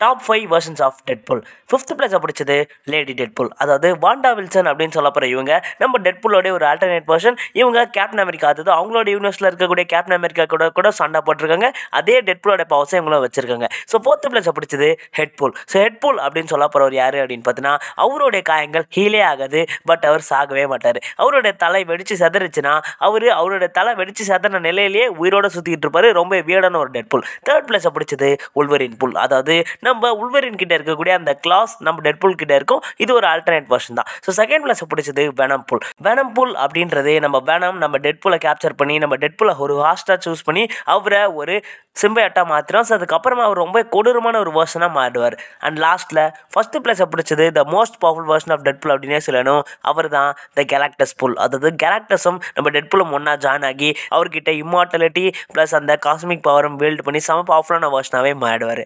Top five versions of Deadpool fifth பிளேஸை பிடிச்சது lady Deadpool அதாவது வாண்டா வில்சன் அப்படின்னு சொல்லப்போகிற இவங்க. நம்ம டெட்புல்லோடைய ஒரு ஆல்டர்னேட் வெர்ஷன் இவங்க கேப்டன் அமெரிக்கா அதாவது அவங்களோட யூனிவர்ஸில் இருக்கக்கூடிய கேப்டன் அமெரிக்கா கூட கூட சண்டை போட்டிருக்காங்க. அதே டெட்புலோட பவர்ஸை இவங்களும் வச்சிருக்காங்க. ஸோ ஃபோர்த் பிளேஸை பிடிச்சது ஹெட்புல் ஸோ ஹெட்புல் அப்படின்னு சொல்ல போகிறவர் யார் அப்படின்னு பார்த்தீங்கன்னா அவருடைய காயங்கள் ஹீலே ஆகாது பட் அவர் சாகவே மாட்டார். அவருடைய தலை வெடித்து செதறிச்சுன்னா அவர் அவருடைய தலை வெடித்து செதறின நிலையிலேயே உயிரோட சுற்றிக்கிட்டு இருப்பார். ரொம்ப வியடான ஒரு டெட்புல் தேர்ட் பிளேஸை பிடிச்சது உள்வரின் புல் அதாவது நம்ம உள்வரின் கிட்ட இருக்கக்கூடிய அந்த கிளாஸ் நம்ம டெட்புல் கிட்ட இருக்கும். இது ஒரு ஆல்டர்னேட் வருஷன் தான். ஸோ செகண்ட் பிளஸ் பிடிச்சது வெனம் புல் வெனம் புல் அப்படின்றது நம்ம வெனம் நம்ம டெட்புலை கேப்சர் பண்ணி நம்ம டெட்புலை ஒரு ஹாஸ்டாக சூஸ் பண்ணி அவரை ஒரு சிம்பையாட்டாக மாற்றிடும் ஸோ அதுக்கப்புறமா அவர் ரொம்ப கொடூரமான ஒரு வேர்ஷனாக மாறுவார். அண்ட் லாஸ்ட்டில் ஃபஸ்ட்டு பிளேஸை பிடிச்சது the most powerful version of Deadpool அப்படின்னே சொல்லணும். அவர் தான் த கேலாக்டஸ் புல் அதாவது கெலாக்டஸும் நம்ம டெட்புலும் ஒன்றா ஜாயின் ஆகி அவர்கிட்ட இம்மார்டலிட்டி ப்ளஸ் அந்த காஸ்மிக் பவரும் பில்ட் பண்ணி செம பவர்ஃபுல்லான வேர்ஷனாகவே மாறிடுவார்.